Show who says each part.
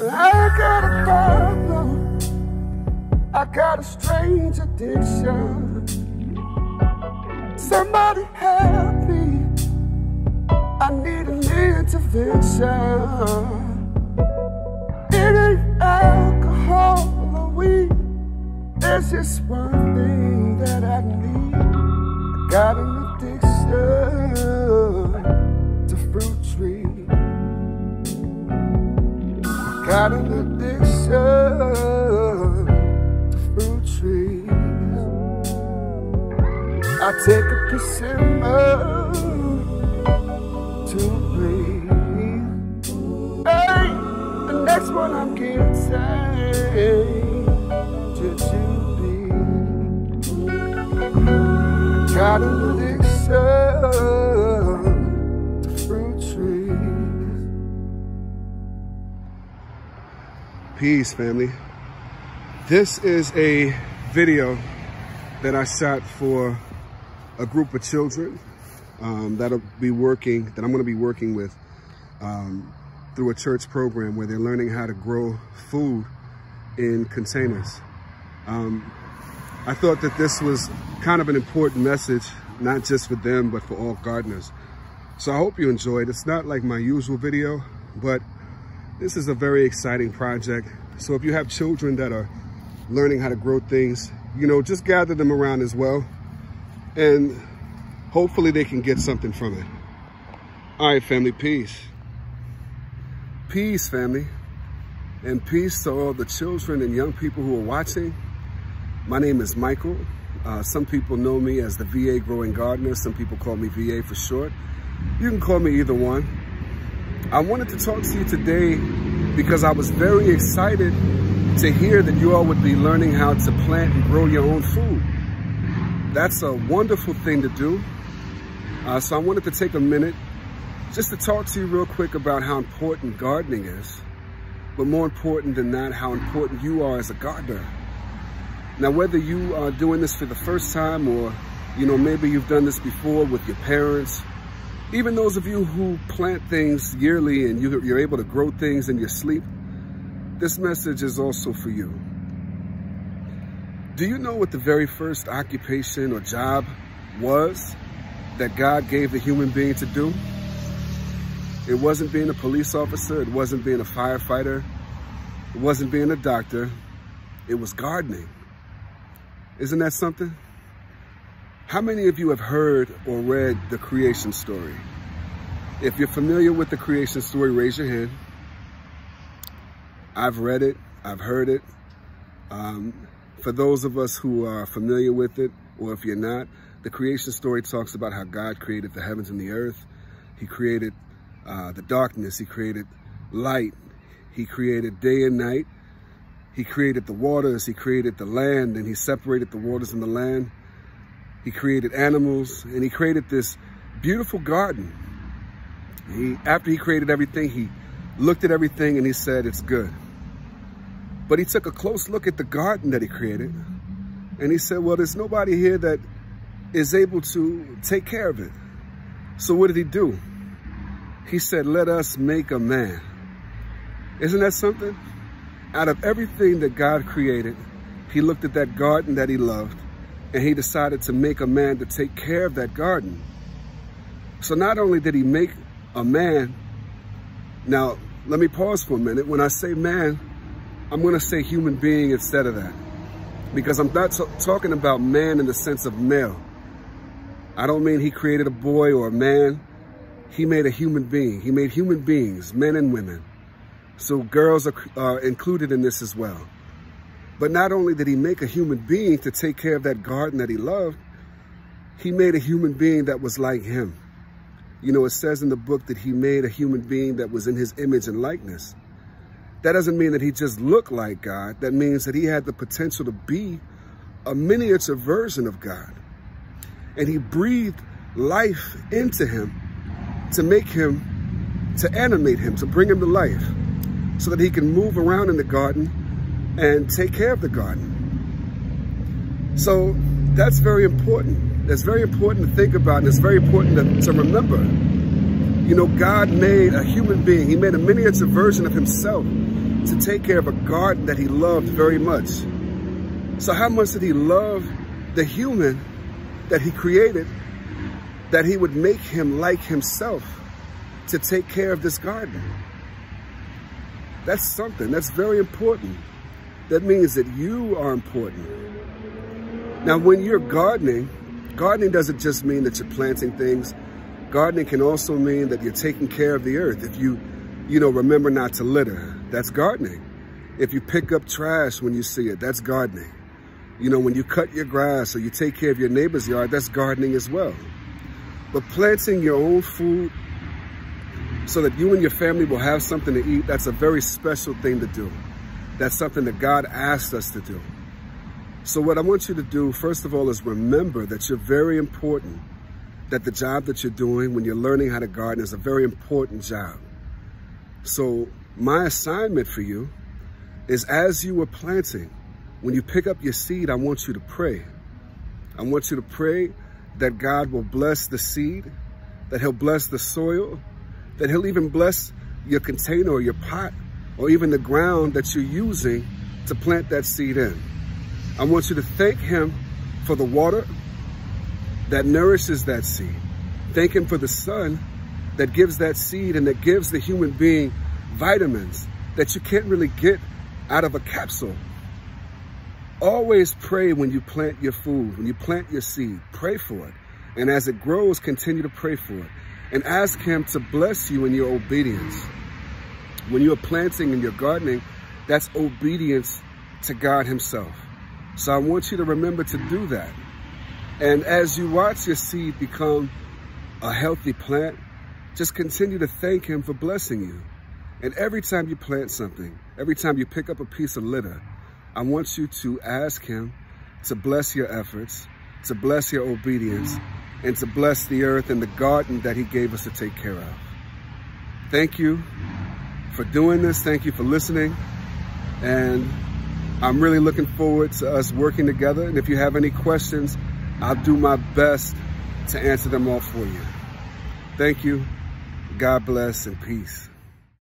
Speaker 1: I got a problem. I got a strange addiction. Somebody help me. I need an intervention. It ain't alcohol or weed. There's just one thing that I need. I got Got an addiction to fruit trees. I take a persimmon to breathe. Hey, the next one I'm getting jujube. Got an addiction
Speaker 2: Peace, family. This is a video that I shot for a group of children um, that'll be working, that I'm going to be working with um, through a church program where they're learning how to grow food in containers. Um, I thought that this was kind of an important message, not just for them, but for all gardeners. So I hope you enjoyed. It's not like my usual video, but this is a very exciting project. So if you have children that are learning how to grow things, you know, just gather them around as well. And hopefully they can get something from it. All right, family, peace. Peace, family. And peace to all the children and young people who are watching. My name is Michael. Uh, some people know me as the VA Growing Gardener. Some people call me VA for short. You can call me either one. I wanted to talk to you today because I was very excited to hear that you all would be learning how to plant and grow your own food. That's a wonderful thing to do. Uh, so I wanted to take a minute just to talk to you real quick about how important gardening is. But more important than that, how important you are as a gardener. Now, whether you are doing this for the first time or, you know, maybe you've done this before with your parents, even those of you who plant things yearly and you're able to grow things in your sleep, this message is also for you. Do you know what the very first occupation or job was that God gave the human being to do? It wasn't being a police officer. It wasn't being a firefighter. It wasn't being a doctor. It was gardening. Isn't that something? How many of you have heard or read the creation story? If you're familiar with the creation story, raise your hand. I've read it. I've heard it. Um, for those of us who are familiar with it, or if you're not, the creation story talks about how God created the heavens and the earth. He created uh, the darkness. He created light. He created day and night. He created the waters. He created the land and he separated the waters and the land. He created animals and he created this beautiful garden. He, after he created everything, he looked at everything and he said, it's good. But he took a close look at the garden that he created and he said, well, there's nobody here that is able to take care of it. So what did he do? He said, let us make a man. Isn't that something? Out of everything that God created, he looked at that garden that he loved and he decided to make a man to take care of that garden. So not only did he make a man, now let me pause for a minute. When I say man, I'm going to say human being instead of that. Because I'm not talking about man in the sense of male. I don't mean he created a boy or a man. He made a human being. He made human beings, men and women. So girls are uh, included in this as well. But not only did he make a human being to take care of that garden that he loved, he made a human being that was like him. You know, it says in the book that he made a human being that was in his image and likeness. That doesn't mean that he just looked like God. That means that he had the potential to be a miniature version of God. And he breathed life into him to make him, to animate him, to bring him to life so that he can move around in the garden and take care of the garden. So that's very important. That's very important to think about and it's very important to, to remember. You know, God made a human being. He made a miniature version of himself to take care of a garden that he loved very much. So how much did he love the human that he created that he would make him like himself to take care of this garden? That's something. That's very important. That means that you are important. Now, when you're gardening, gardening doesn't just mean that you're planting things. Gardening can also mean that you're taking care of the earth. If you, you know, remember not to litter, that's gardening. If you pick up trash when you see it, that's gardening. You know, when you cut your grass or you take care of your neighbor's yard, that's gardening as well. But planting your own food so that you and your family will have something to eat, that's a very special thing to do. That's something that God asked us to do. So what I want you to do, first of all, is remember that you're very important, that the job that you're doing when you're learning how to garden is a very important job. So my assignment for you is as you are planting, when you pick up your seed, I want you to pray. I want you to pray that God will bless the seed, that he'll bless the soil, that he'll even bless your container or your pot, or even the ground that you're using to plant that seed in. I want you to thank him for the water that nourishes that seed. Thank him for the sun that gives that seed and that gives the human being vitamins that you can't really get out of a capsule. Always pray when you plant your food, when you plant your seed, pray for it. And as it grows, continue to pray for it. And ask him to bless you in your obedience. When you're planting and you're gardening, that's obedience to God himself. So I want you to remember to do that. And as you watch your seed become a healthy plant, just continue to thank him for blessing you. And every time you plant something, every time you pick up a piece of litter, I want you to ask him to bless your efforts, to bless your obedience, and to bless the earth and the garden that he gave us to take care of. Thank you for doing this. Thank you for listening. And I'm really looking forward to us working together. And if you have any questions, I'll do my best to answer them all for you. Thank you. God bless and peace.